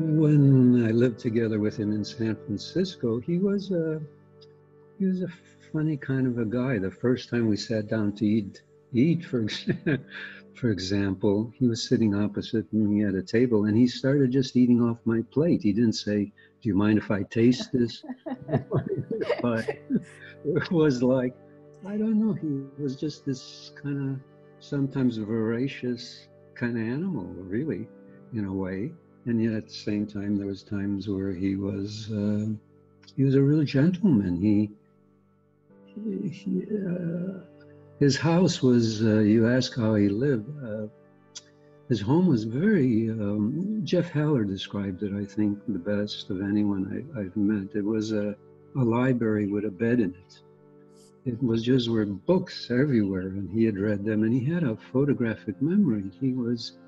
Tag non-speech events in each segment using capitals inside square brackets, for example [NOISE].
when I lived together with him in San Francisco, he was a he was a funny kind of a guy. The first time we sat down to eat eat for [LAUGHS] for example, he was sitting opposite me at a table and he started just eating off my plate. He didn't say, "Do you mind if I taste this?" [LAUGHS] [LAUGHS] but it was like I don't know. He was just this kind of sometimes voracious kind of animal, really, in a way and yet at the same time there was times where he was uh, he was a real gentleman. He, he uh, his house was uh, you ask how he lived uh, his home was very um, jeff haller described it i think the best of anyone I, have met. It was a, a library with a bed in it. It was just were books everywhere and he had read them and he had a photographic memory. He was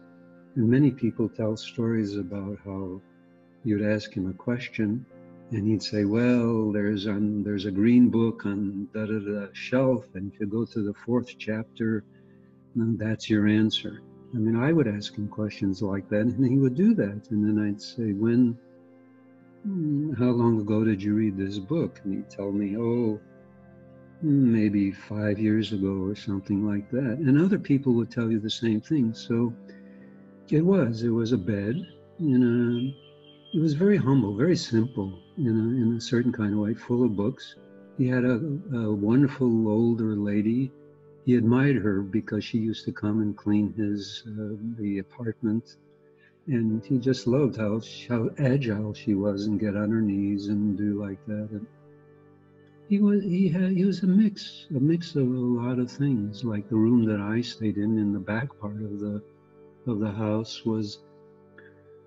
and many people tell stories about how you'd ask him a question and he'd say, well, there's on there's a green book on da da da shelf, and if you go to the fourth chapter, that's your answer. I mean, I would ask him questions like that, and he would do that. And then I'd say, when, hmm, how long ago did you read this book? And he'd tell me, oh, maybe five years ago or something like that. And other people would tell you the same thing. So it was. It was a bed in a. It was very humble, very simple in a, in a certain kind of way, full of books. He had a, a wonderful older lady. He admired her because she used to come and clean his uh, the apartment, and he just loved how how agile she was and get on her knees and do like that. And he was he had he was a mix a mix of a lot of things. Like the room that I stayed in in the back part of the of the house was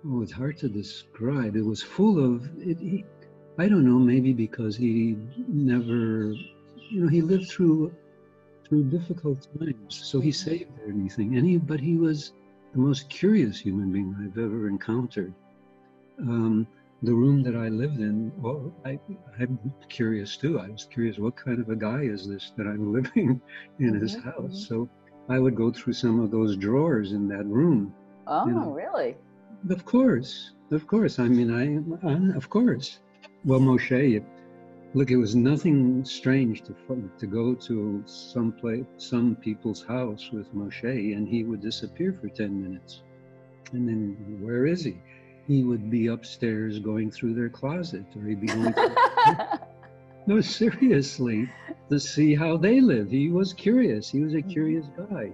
oh it's hard to describe it was full of it he, i don't know maybe because he never you know he lived through through difficult times so he saved everything and he but he was the most curious human being i've ever encountered um, the room that I lived in, well, I, I'm curious too. I was curious, what kind of a guy is this that I'm [LAUGHS] living in mm-hmm. his house? So I would go through some of those drawers in that room. Oh, really? Of course, of course. I mean, I, I of course. Well, Moshe, look, it was nothing strange to to go to some place, some people's house with Moshe, and he would disappear for ten minutes, and then where is he? He would be upstairs going through their closet, or he'd be going. [LAUGHS] no, seriously, to see how they live. He was curious. He was a mm-hmm. curious guy.